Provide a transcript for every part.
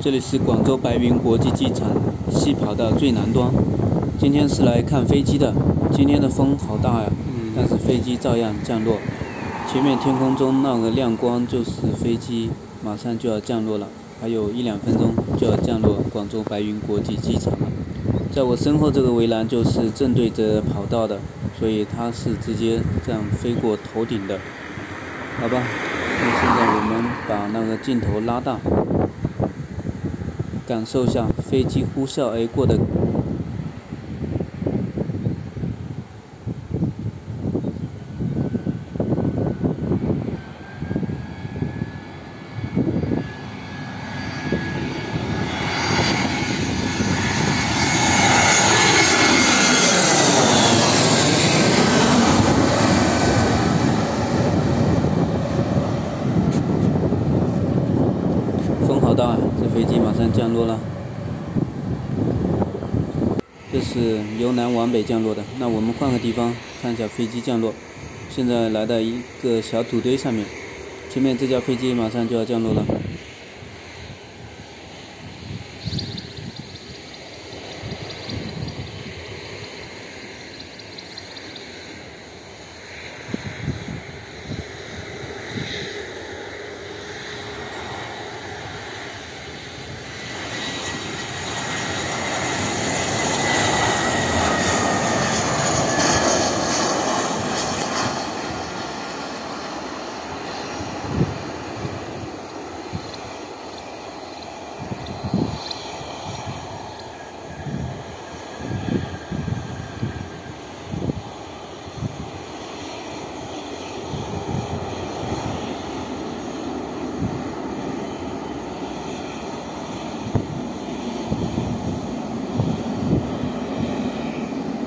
这里是广州白云国际机场西跑道最南端。今天是来看飞机的。今天的风好大呀，但是飞机照样降落。前面天空中那个亮光就是飞机马上就要降落了，还有一两分钟就要降落广州白云国际机场了。在我身后这个围栏就是正对着跑道的，所以它是直接这样飞过头顶的。好吧，那现在我们把那个镜头拉大。感受下飞机呼啸而过的。风好大，这飞机马上降落了。这是由南往北降落的。那我们换个地方看一下飞机降落。现在来到一个小土堆上面，前面这架飞机马上就要降落了。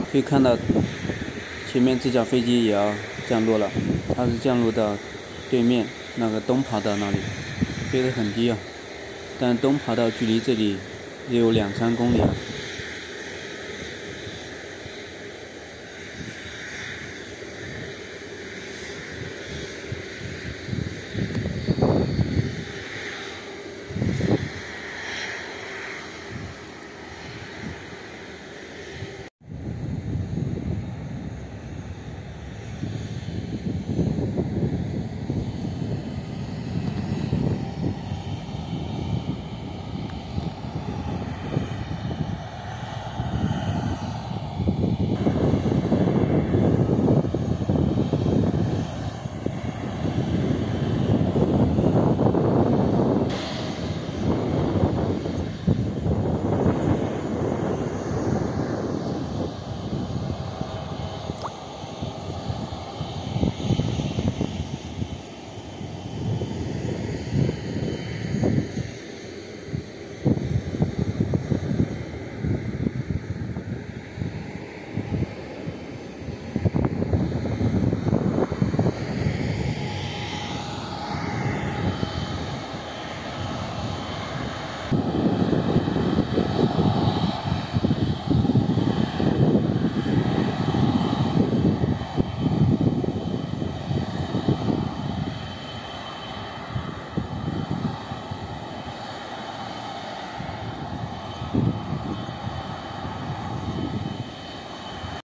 可以看到，前面这架飞机也要降落了，它是降落到对面那个东跑道那里，飞得很低啊，但东跑道距离这里也有两三公里了。